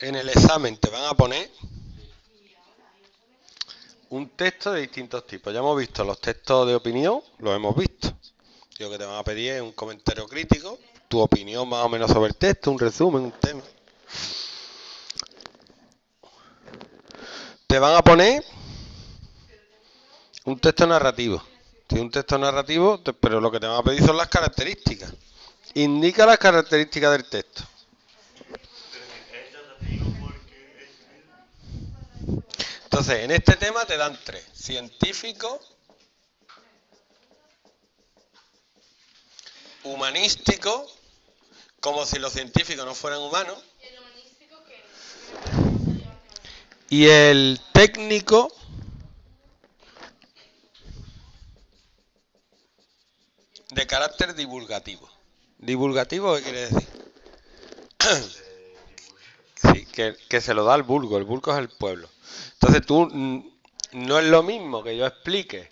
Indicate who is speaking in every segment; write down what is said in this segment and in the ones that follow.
Speaker 1: en el examen te van a poner un texto de distintos tipos. Ya hemos visto los textos de opinión, los hemos visto. Lo que te van a pedir es un comentario crítico, tu opinión más o menos sobre el texto, un resumen, un tema. Te van a poner un texto narrativo. Tiene un texto narrativo, pero lo que te van a pedir son las características. Indica las características del texto. Entonces, en este tema te dan tres. Científico, humanístico, como si los científicos no fueran humanos. Y el técnico de carácter divulgativo. ¿Divulgativo qué quiere decir? que se lo da al vulgo. El vulgo es el pueblo. Entonces tú mm, no es lo mismo que yo explique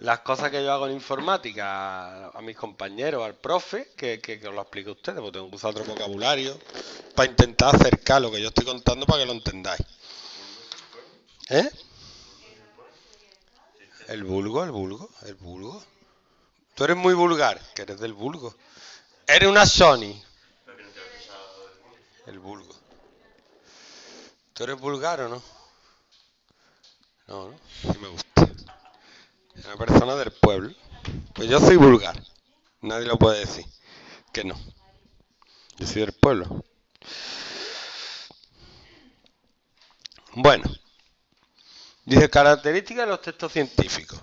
Speaker 1: las cosas que yo hago en informática a, mis compañeros, al profe, que, que, os lo explique a ustedes, porque tengo que usar otro vocabulario para intentar acercar lo que yo estoy contando para que lo entendáis. ¿Eh? El vulgo, el vulgo, el vulgo. Tú eres muy vulgar, que eres del vulgo. Eres una Sony. El vulgo. ¿Tú eres vulgar o no? No, no, sí me gusta. Una persona del pueblo. Pues yo soy vulgar. Nadie lo puede decir. Que no. Yo soy del pueblo. Bueno. Dice características de los textos científicos.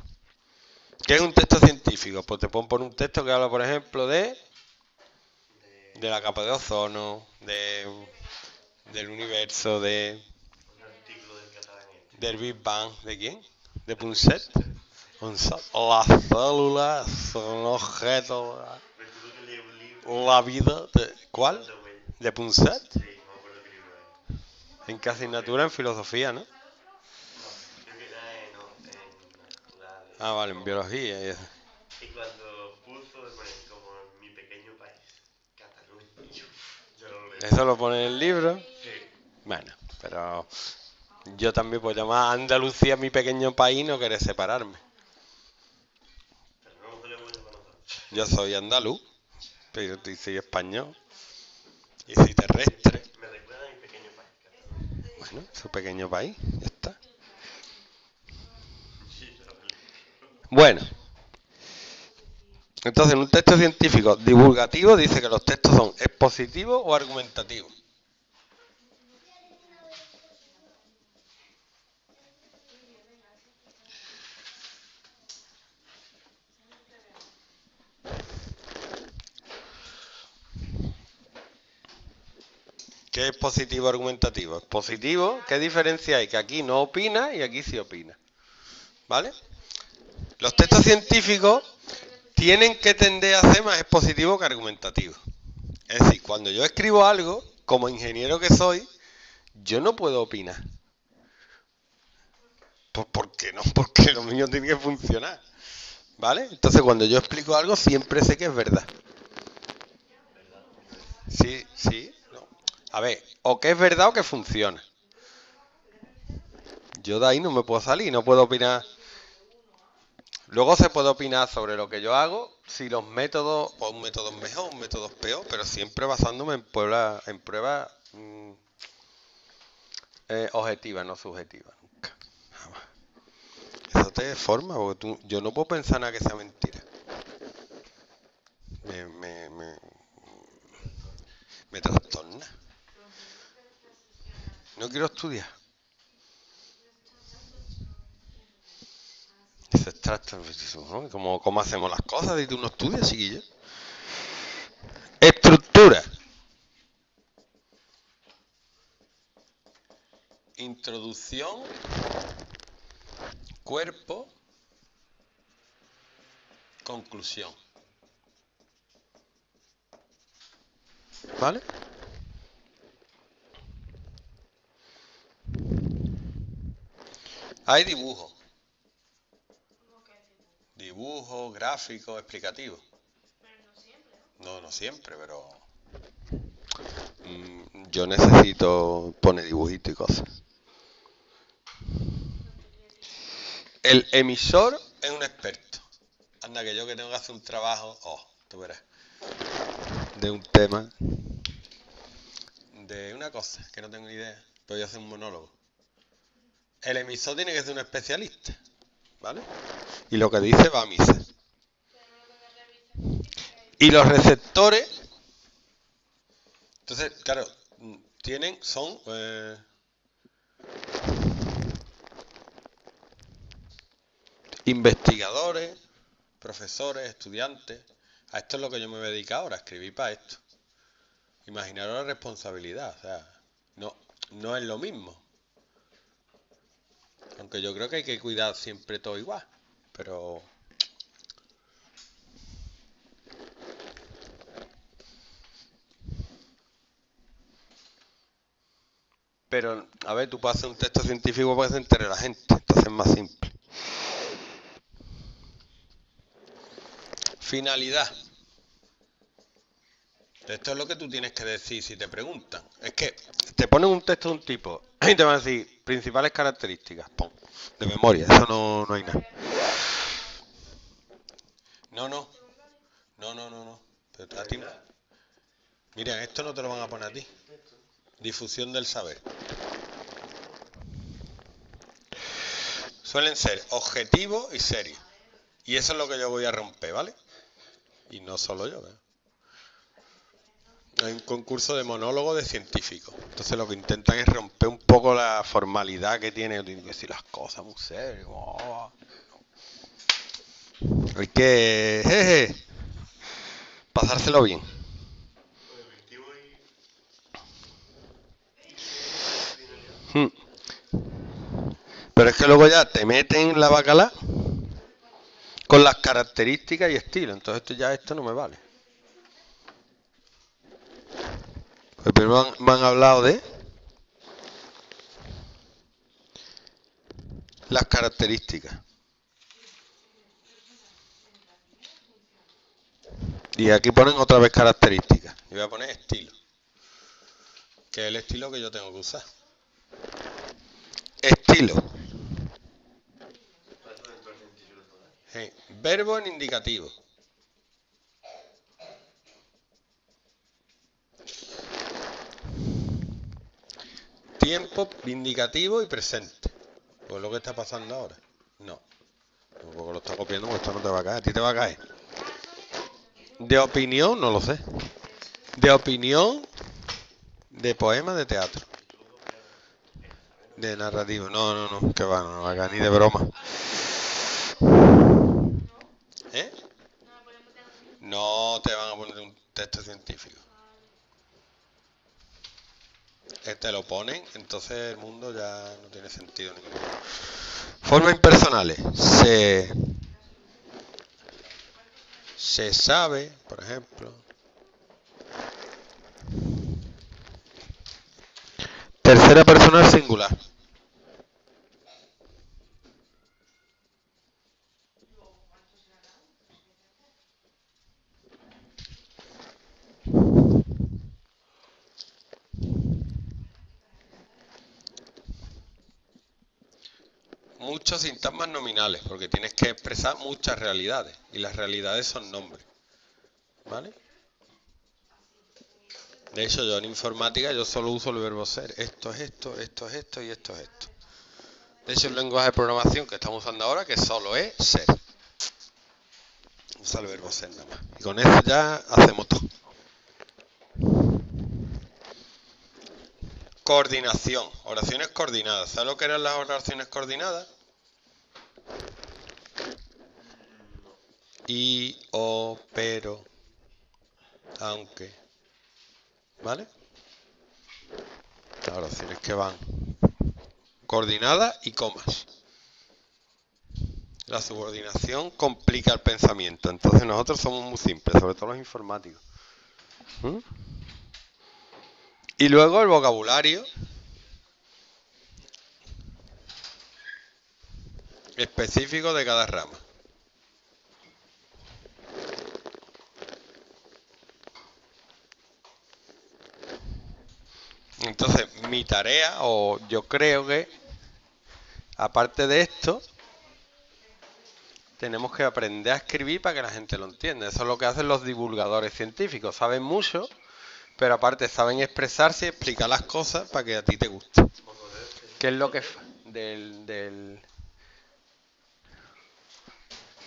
Speaker 1: ¿Qué es un texto científico? Pues te pongo por un texto que habla, por ejemplo, de de la capa de ozono, de del universo, de del Big Bang, ¿de quién? ¿De Punset? Las células son objetos. La vida, de, ¿cuál? ¿De Punset? ¿En qué asignatura? En filosofía, ¿no? Ah, vale, en biología. Y
Speaker 2: cuando puso, como mi pequeño país, Cataluña.
Speaker 1: ¿Eso lo pone en el libro? Bueno, pero yo también puedo llamar Andalucía mi pequeño país no querer separarme. Yo soy andaluz, pero soy español. Y soy terrestre.
Speaker 2: Me recuerda a mi pequeño país.
Speaker 1: Bueno, su pequeño país, ya está. Bueno. Entonces, en un texto científico divulgativo dice que los textos son expositivos o argumentativos. ¿Qué es positivo argumentativo? Positivo, ¿qué diferencia hay? Que aquí no opina y aquí sí opina. ¿Vale? Los textos científicos tienen que tender a ser más expositivos que argumentativos. Es decir, cuando yo escribo algo, como ingeniero que soy, yo no puedo opinar. Pues ¿por qué no? Porque lo mío tiene que funcionar. ¿Vale? Entonces cuando yo explico algo siempre sé que es verdad. Sí, sí, a ver, o que es verdad o que funciona. Yo de ahí no me puedo salir, no puedo opinar. Luego se puede opinar sobre lo que yo hago, si los métodos, pues un método es mejor, un método es peor, pero siempre basándome en, pruebas en pruebas mm, eh, objetivas, no subjetivas, nunca. Eso te forma, porque tú, yo no puedo pensar nada que sea mentira. Me, me, me, me trastorna. No quiero estudiar. Trata, ¿no? ¿Cómo, ¿Cómo hacemos las cosas? Y tú no estudias, chiquillo. Estructura. Introducción. Cuerpo. Conclusión. ¿Vale? Hay dibujo. Dibujo, gráfico, explicativo.
Speaker 3: Pero no siempre,
Speaker 1: ¿no? No, siempre, pero... yo necesito poner dibujito y cosas. El emisor es un experto. Anda, que yo que tengo que hacer un trabajo, oh, tú verás, de un tema, de una cosa que no tengo ni idea, pero voy a hacer un monólogo. El emisor tiene que ser un especialista, ¿vale? Y lo que dice va a misa. Y los receptores, entonces, claro, tienen, son... eh, investigadores, profesores, estudiantes. A esto es lo que yo me voy a ahora, a escribir para esto. Imaginaros la responsabilidad, o sea, no, no es lo mismo. Aunque yo creo que hay que cuidar siempre todo igual, pero... Pero, a ver, tú puedes hacer un texto científico para que se entere la gente, entonces es más simple. Finalidad. Esto es lo que tú tienes que decir si te preguntan. Es que te ponen un texto de un tipo y te van a decir principales características. Pum, de memoria, eso no, no hay nada. No, no. No, no, no, no. Pero a. Mira, esto no te lo van a poner a ti. Difusión del saber. Suelen ser objetivos y serios. Y eso es lo que yo voy a romper, ¿vale? Y no solo yo, ¿eh? Hay un concurso de monólogo de científicos. Entonces lo que intentan es romper un poco la formalidad que tiene. Tiene que decir las cosas muy serias. oh. Hay que jeje, pasárselo bien.
Speaker 2: Objetivo y.
Speaker 1: Hmm. Pero es que luego ya te meten la bacala con las características y estilo. Entonces esto ya esto no me vale. Pues primero me han, me han hablado de las características. Y aquí ponen otra vez características. Y voy a poner estilo. Que es el estilo que yo tengo que usar. Estilo. Verbo en indicativo. Tiempo indicativo y presente. Pues lo que está pasando ahora. No. Tampoco lo está copiando porque esto no te va a caer. A ti te va a caer. De opinión, no lo sé. De opinión, de poema, de teatro. De narrativo. No, no, no. Que va, no, no va a caer ni de broma. ¿Eh? No te van a poner un texto científico. Eh, Te lo ponen, entonces el mundo ya no tiene sentido ninguno. Formas impersonales. Se, se sabe, por ejemplo. Tercera persona singular. Muchos sintagmas nominales, porque tienes que expresar muchas realidades, y las realidades son nombres. ¿Vale? De hecho, yo en informática yo solo uso el verbo ser. Esto es esto, esto es esto y esto es esto. De hecho, el lenguaje de programación que estamos usando ahora, que solo es ser. Usa el verbo ser nada más. Y con eso ya hacemos todo. Coordinación. Oraciones coordinadas. ¿Sabes lo que eran las oraciones coordinadas? Y, o, pero, aunque. ¿Vale? Las oraciones que van coordinadas y comas. La subordinación complica el pensamiento. Entonces nosotros somos muy simples, sobre todo los informáticos. ¿Mm? Y luego el vocabulario específico de cada rama. Entonces, mi tarea, o yo creo que, aparte de esto, tenemos que aprender a escribir para que la gente lo entienda. Eso es lo que hacen los divulgadores científicos. Saben mucho, pero aparte saben expresarse y explicar las cosas para que a ti te guste. ¿Qué es lo que del, del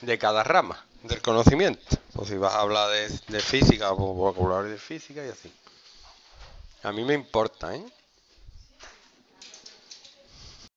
Speaker 1: de cada rama del conocimiento? Pues si vas a hablar de, de física, vocabulario de física y así. A mí me importa, ¿eh?